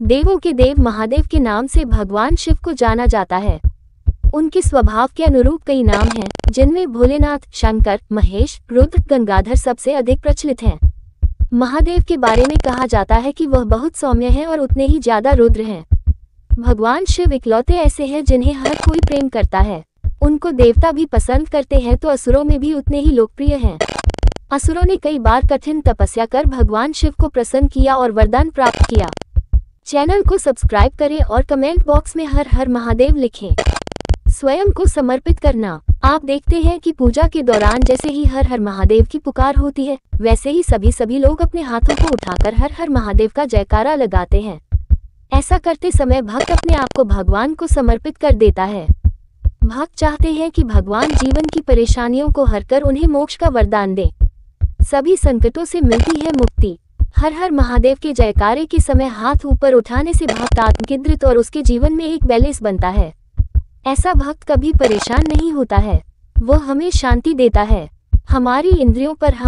देवों के देव महादेव के नाम से भगवान शिव को जाना जाता है। उनके स्वभाव के अनुरूप कई नाम हैं, जिनमें भोलेनाथ, शंकर, महेश, रुद्र, गंगाधर सबसे अधिक प्रचलित हैं। महादेव के बारे में कहा जाता है कि वह बहुत सौम्य हैं और उतने ही ज़्यादा रुद्र हैं। भगवान शिव इकलौते ऐसे हैं जिन्हें हर कोई प्रेम करता है। उनको देवता भी पसंद करते हैं तो असुरों में भी उतने ही लोकप्रिय हैं। असुरों ने कई बार कठिन तपस्या कर भगवान शिव को प्रसन्न किया और वरदान प्राप्त किया। चैनल को सब्सक्राइब करें और कमेंट बॉक्स में हर हर महादेव लिखें। स्वयं को समर्पित करना। आप देखते हैं कि पूजा के दौरान जैसे ही हर हर महादेव की पुकार होती है, वैसे ही सभी सभी लोग अपने हाथों को उठाकर हर हर महादेव का जयकारा लगाते हैं। ऐसा करते समय भक्त अपने आप को भगवान को समर्पित कर देता है। भक्त चाहते हैं कि भगवान जीवन की परेशानियों को हरकर उन्हें मोक्ष का वरदान दे। सभी संकटों से मिलती है मुक्ति। हर हर महादेव के जयकारे के समय हाथ ऊपर उठाने से भक्त आत्मकेंद्रित और उसके जीवन में एक बैलेंस बनता है। ऐसा भक्त कभी परेशान नहीं होता है। वो हमें शांति देता है। हमारी इंद्रियों पर हम